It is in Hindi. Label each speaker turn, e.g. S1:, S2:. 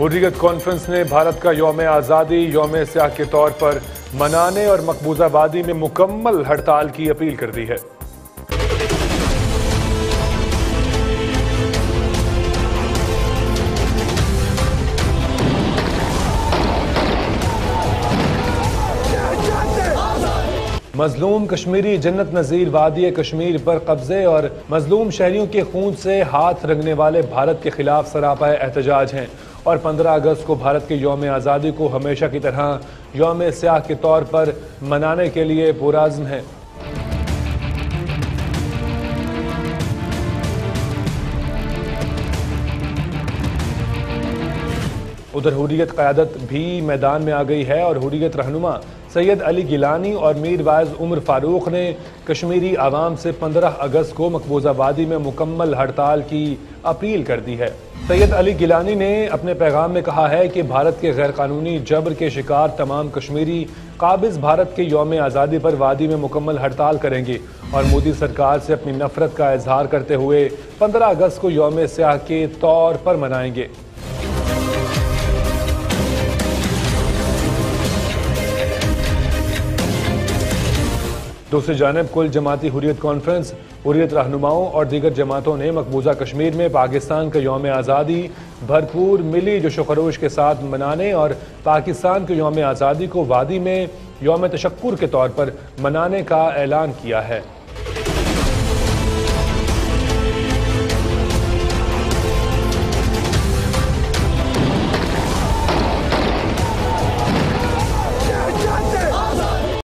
S1: हुर्रियत कॉन्फ्रेंस ने भारत का योम आज़ादी, योम स्याह के तौर पर मनाने और मकबूजाबादी में मुकम्मल हड़ताल की अपील कर दी है। मजलूम कश्मीरी जन्नत नज़ीर वादी कश्मीर पर कब्जे और मजलूम शहरियों के खून से हाथ रंगने वाले भारत के खिलाफ सरापा एहतजाज हैं। और 15 अगस्त को भारत के योम आज़ादी को हमेशा की तरह योम स्याह के तौर पर मनाने के लिए पुराज़म हैं। उधर हुरियत क़्यादत भी मैदान में आ गई है और हुरियत रहनुमा सैयद अली गिलानी और मीर बाज़ उम्र फारूक ने कश्मीरी आवाम से 15 अगस्त को मकबूजा वादी में मुकम्मल हड़ताल की अपील कर दी है। सैयद अली गिलानी ने अपने पैगाम में कहा है कि भारत के गैर कानूनी जबर के शिकार तमाम कश्मीरी काबिज भारत के योम आज़ादी पर वादी में मुकम्मल हड़ताल करेंगे और मोदी सरकार से अपनी नफरत का इजहार करते हुए 15 अगस्त को योम स्याह के तौर पर मनाएँगे। दूसरी जानब, कुल जमाती हुरियत कॉन्फ्रेंस, हुरियत रहनुमाओं और दीगर जमातों ने मकबूजा कश्मीर में पाकिस्तान का योम आज़ादी भरपूर मिली जोश खरोश के साथ मनाने और पाकिस्तान के योम आज़ादी को वादी में योम तशक्र के तौर पर मनाने का ऐलान किया है।